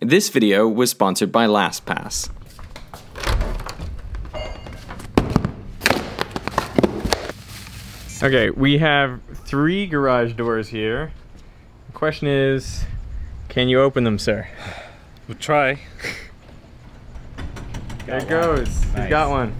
This video was sponsored by LastPass. Okay, we have three garage doors here. The question is, can you open them, sir? We'll try. There it goes. He's got one.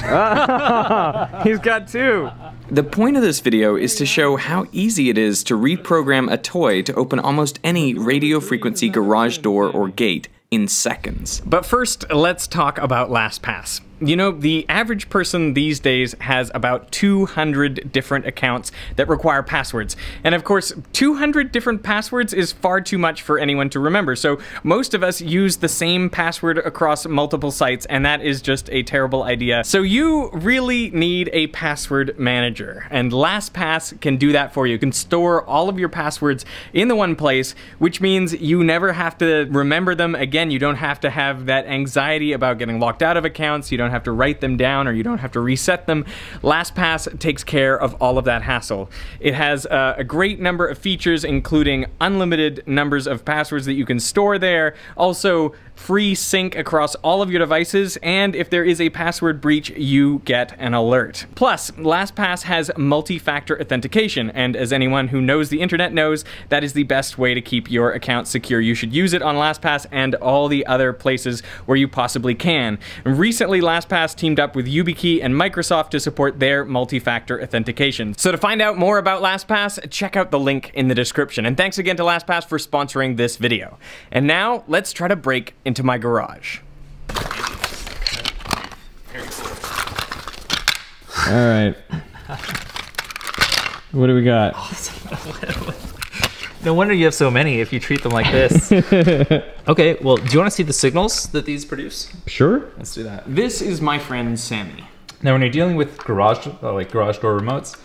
He's got two. The point of this video is to show how easy it is to reprogram a toy to open almost any radio frequency garage door or gate in seconds. But first, let's talk about LastPass. You know, the average person these days has about 200 different accounts that require passwords. And of course, 200 different passwords is far too much for anyone to remember. So most of us use the same password across multiple sites, and that is just a terrible idea. So you really need a password manager, and LastPass can do that for you. You can store all of your passwords in the one place, which means you never have to remember them again. You don't have to have that anxiety about getting locked out of accounts. You don't have to write them down or you don't have to reset them. LastPass takes care of all of that hassle. It has uh, a great number of features, including unlimited numbers of passwords that you can store there. Also, free sync across all of your devices, and if there is a password breach, you get an alert. Plus, LastPass has multi-factor authentication, and as anyone who knows the internet knows, that is the best way to keep your account secure. You should use it on LastPass and all the other places where you possibly can. recently, LastPass teamed up with YubiKey and Microsoft to support their multi-factor authentication. So to find out more about LastPass, check out the link in the description. And thanks again to LastPass for sponsoring this video. And now, let's try to break into my garage. All right. What do we got? No wonder you have so many if you treat them like this. okay, well, do you want to see the signals that these produce? Sure. Let's do that. This is my friend Samy. Now, when you're dealing with garage, uh, like garage door remotes,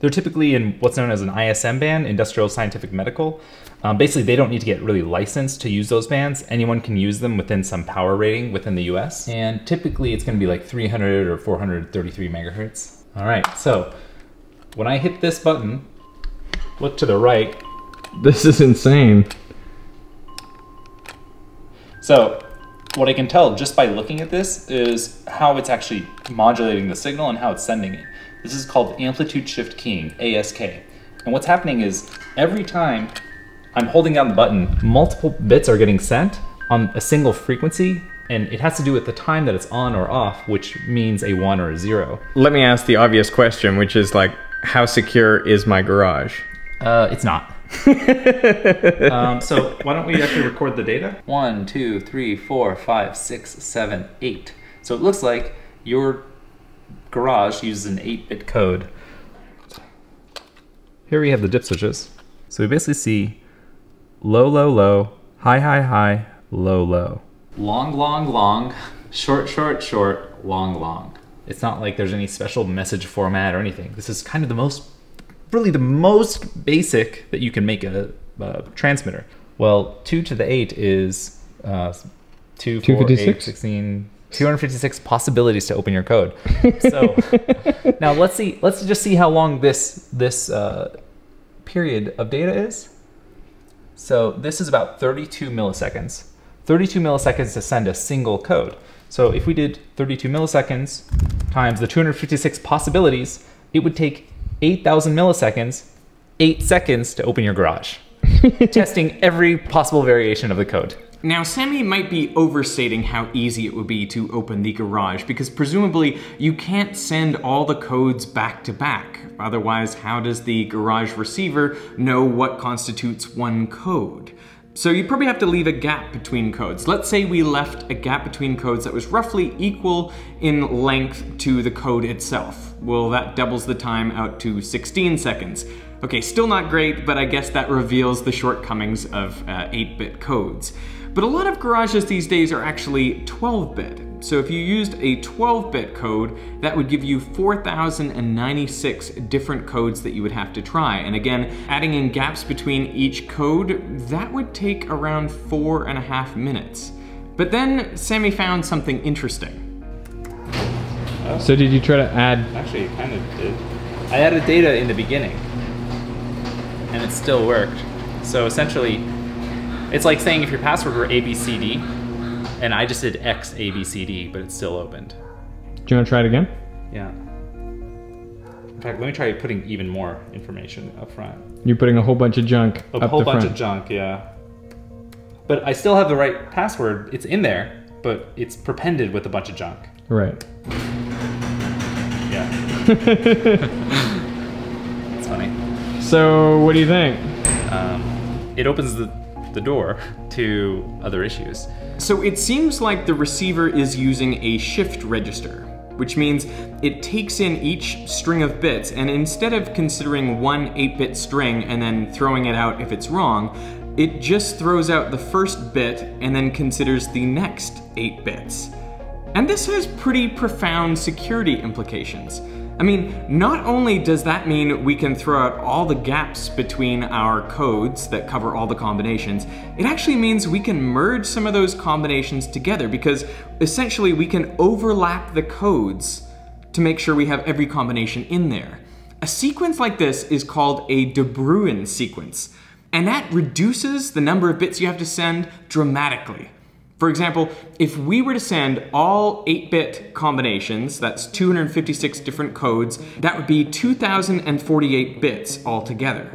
they're typically in what's known as an ISM band, Industrial Scientific Medical. Um, basically, they don't need to get really licensed to use those bands. Anyone can use them within some power rating within the US. And typically, it's going to be like 300 or 433 megahertz. All right, so when I hit this button, look to the right. This is insane. So what I can tell just by looking at this is how it's actually modulating the signal and how it's sending it. This is called amplitude shift keying, ASK. And what's happening is every time I'm holding down the button, multiple bits are getting sent on a single frequency and it has to do with the time that it's on or off, which means a one or a zero. Let me ask the obvious question, which is like, how secure is my garage? Uh, it's not. um, so why don't we actually record the data? One, two, three, four, five, six, seven, eight. So it looks like your garage uses an 8-bit code. Here we have the dip switches. So we basically see low, low, low, high, high, high, low, low. Long, long, long, short, short, short, long, long. It's not like there's any special message format or anything. This is kind of the most, really the most basic that you can make a, a transmitter. Well, 2 to the 8 is uh, 2, 4, 8, 16, 256 possibilities to open your code. So now let's see, let's just see how long this, this uh, period of data is. So this is about 32 milliseconds. 32 milliseconds to send a single code. So if we did 32 milliseconds times the 256 possibilities, it would take 8,000 milliseconds, eight seconds to open your garage. Testing every possible variation of the code. Now, Samy might be overstating how easy it would be to open the garage because presumably you can't send all the codes back to back. Otherwise, how does the garage receiver know what constitutes one code? So you probably have to leave a gap between codes. Let's say we left a gap between codes that was roughly equal in length to the code itself. Well, that doubles the time out to 16 seconds. Okay, still not great, but I guess that reveals the shortcomings of 8-bit uh, codes. But a lot of garages these days are actually 12-bit. So if you used a 12-bit code, that would give you 4,096 different codes that you would have to try. And again, adding in gaps between each code, that would take around four and a half minutes. But then Samy found something interesting. So did you try to add? Actually, it kind of did. I added data in the beginning, and it still worked. So essentially, It's like saying if your password were ABCD, and I just did X, A, B, C, D, but it's still opened. Do you want to try it again? Yeah. In fact, let me try putting even more information up front. You're putting a whole bunch of junk A whole bunch front. of junk, yeah. But I still have the right password. It's in there, but it's prepended with a bunch of junk. Right. Yeah. it's funny. So, what do you think? Um, it opens the, the door to other issues. So it seems like the receiver is using a shift register, which means it takes in each string of bits and instead of considering one 8-bit string and then throwing it out if it's wrong, it just throws out the first bit and then considers the next 8 bits. And this has pretty profound security implications. I mean, not only does that mean we can throw out all the gaps between our codes that cover all the combinations, it actually means we can merge some of those combinations together because essentially we can overlap the codes to make sure we have every combination in there. A sequence like this is called a De Bruijn sequence, and that reduces the number of bits you have to send dramatically. For example, if we were to send all 8-bit combinations, that's 256 different codes, that would be 2048 bits altogether.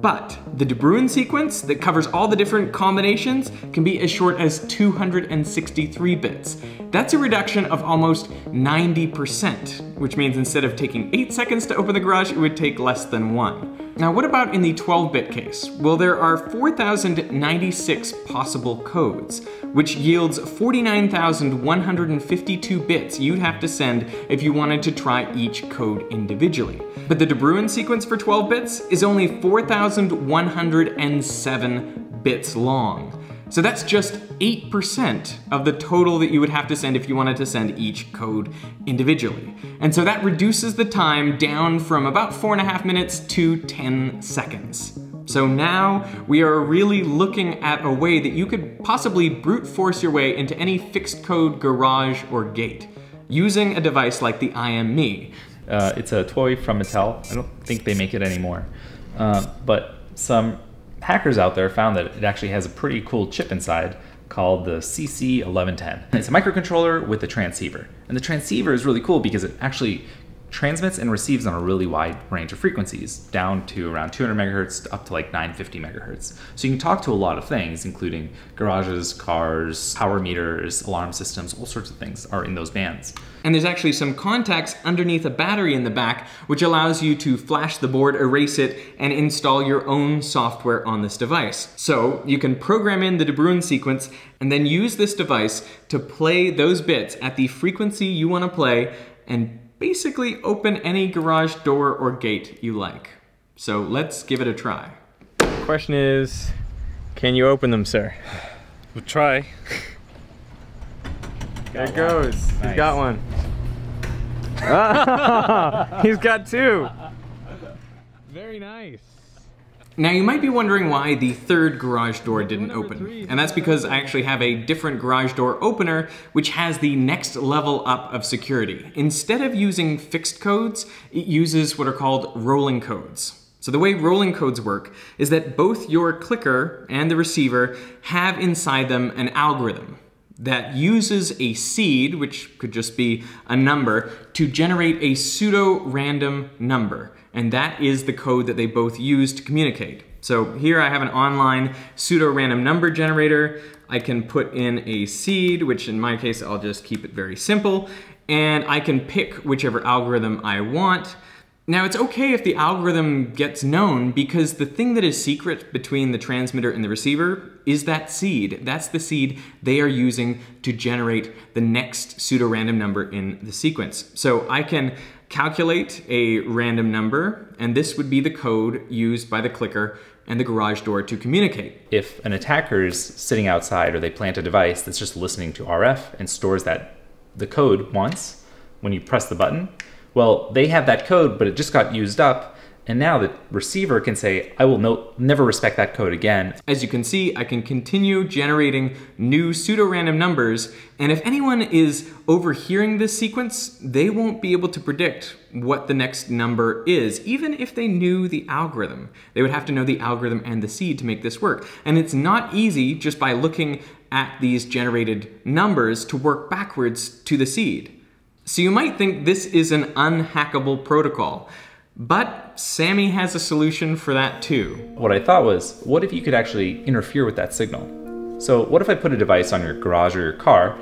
But the De Bruijn sequence that covers all the different combinations can be as short as 263 bits. That's a reduction of almost 90%, which means instead of taking 8 seconds to open the garage, it would take less than 1. Now what about in the 12-bit case? Well, there are 4,096 possible codes, which yields 49,152 bits you'd have to send if you wanted to try each code individually. But the De Bruijn sequence for 12 bits is only 4,107 bits long. So that's just 8% of the total that you would have to send if you wanted to send each code individually. And so that reduces the time down from about four and a half minutes to 10 seconds. So now we are really looking at a way that you could possibly brute force your way into any fixed code garage or gate using a device like the IM ME. Uh, it's a toy from Mattel. I don't think they make it anymore. Uh, but some hackers out there found that it actually has a pretty cool chip inside called the CC1110. It's a microcontroller with a transceiver. And the transceiver is really cool because it actually transmits and receives on a really wide range of frequencies, down to around 200 megahertz up to like 950 megahertz. So you can talk to a lot of things, including garages, cars, power meters, alarm systems, all sorts of things are in those bands. And there's actually some contacts underneath a battery in the back, which allows you to flash the board, erase it, and install your own software on this device. So you can program in the De Bruijn sequence and then use this device to play those bits at the frequency you want to play and basically open any garage door or gate you like. So let's give it a try. Question is, can you open them, sir? We'll try. There it goes. He's got one. Ah, he's got two. Very nice. Now you might be wondering why the third garage door didn't open. And that's because I actually have a different garage door opener which has the next level up of security. Instead of using fixed codes, it uses what are called rolling codes. So the way rolling codes work is that both your clicker and the receiver have inside them an algorithm that uses a seed, which could just be a number, to generate a pseudo-random number. And that is the code that they both use to communicate. So here I have an online pseudo-random number generator. I can put in a seed, which in my case, I'll just keep it very simple. And I can pick whichever algorithm I want. Now it's okay if the algorithm gets known because the thing that is secret between the transmitter and the receiver is that seed. That's the seed they are using to generate the next pseudo-random number in the sequence. So I can calculate a random number and this would be the code used by the clicker and the garage door to communicate. If an attacker is sitting outside or they plant a device that's just listening to RF and stores that the code once when you press the button, well, they have that code, but it just got used up And now the receiver can say, I will no, never respect that code again. As you can see, I can continue generating new pseudo-random numbers, and if anyone is overhearing this sequence, they won't be able to predict what the next number is, even if they knew the algorithm. They would have to know the algorithm and the seed to make this work. And it's not easy just by looking at these generated numbers to work backwards to the seed. So you might think this is an unhackable protocol. But Samy has a solution for that too. What I thought was, what if you could actually interfere with that signal? So what if I put a device on your garage or your car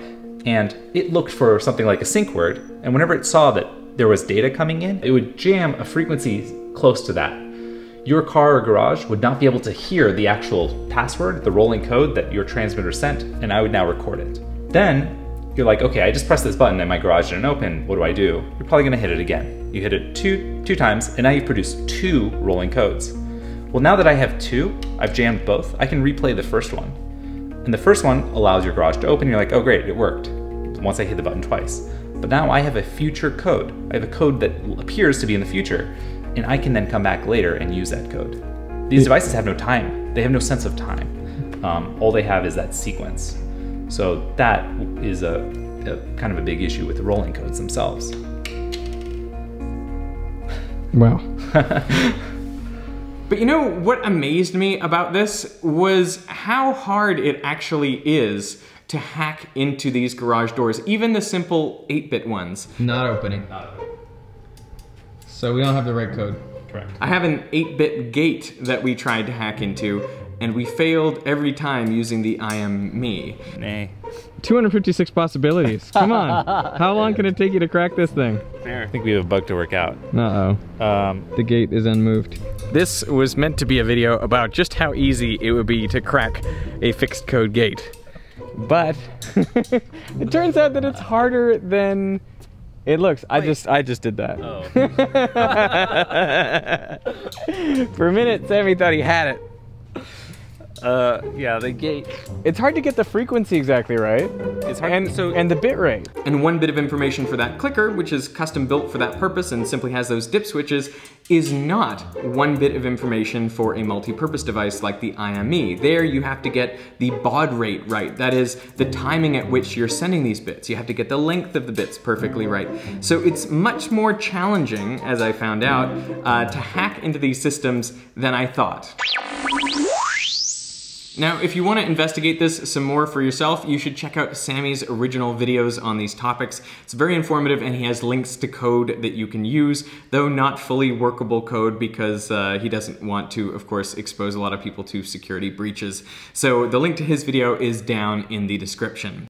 and it looked for something like a sync word, and whenever it saw that there was data coming in, it would jam a frequency close to that. Your car or garage would not be able to hear the actual password, the rolling code that your transmitter sent, and I would now record it. Then you're like, okay, I just pressed this button and my garage didn't open. What do I do? You're probably gonna hit it again. You hit it two, two times and now you've produced two rolling codes. Well, now that I have two, I've jammed both, I can replay the first one. And the first one allows your garage to open. You're like, oh great, it worked. Once I hit the button twice. But now I have a future code. I have a code that appears to be in the future and I can then come back later and use that code. These devices have no time. They have no sense of time. Um, all they have is that sequence. So that is a, a kind of a big issue with the rolling codes themselves. Wow. But you know what amazed me about this was how hard it actually is to hack into these garage doors, even the simple 8-bit ones. Not opening. So we don't have the right code. Correct. I have an 8-bit gate that we tried to hack into, and we failed every time using the I am me. Nay. 256 possibilities. Come on. How long can it take you to crack this thing? I think we have a bug to work out. Uh-oh. Um, The gate is unmoved. This was meant to be a video about just how easy it would be to crack a fixed code gate. But it turns out that it's harder than it looks. I just I just did that. For a minute, Samy thought he had it. Uh, yeah, the gate. It's hard to get the frequency exactly right. It's hard- and so- and the bit rate. And one bit of information for that clicker, which is custom built for that purpose and simply has those dip switches, is not one bit of information for a multi-purpose device like the IM ME. There you have to get the baud rate right. That is the timing at which you're sending these bits. You have to get the length of the bits perfectly right. So it's much more challenging, as I found out, uh, to hack into these systems than I thought. Now, if you want to investigate this some more for yourself, you should check out Samy's original videos on these topics. It's very informative and he has links to code that you can use, though not fully workable code because uh, he doesn't want to, of course, expose a lot of people to security breaches. So the link to his video is down in the description.